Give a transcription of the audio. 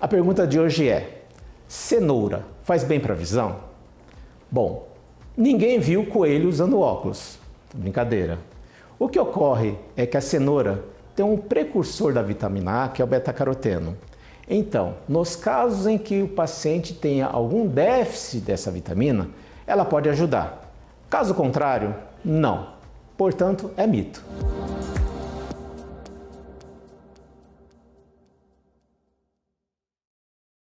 A pergunta de hoje é: cenoura faz bem para a visão? Bom, ninguém viu coelho usando óculos. Brincadeira. O que ocorre é que a cenoura tem um precursor da vitamina A, que é o beta-caroteno. Então, nos casos em que o paciente tenha algum déficit dessa vitamina, ela pode ajudar. Caso contrário, não. Portanto, é mito.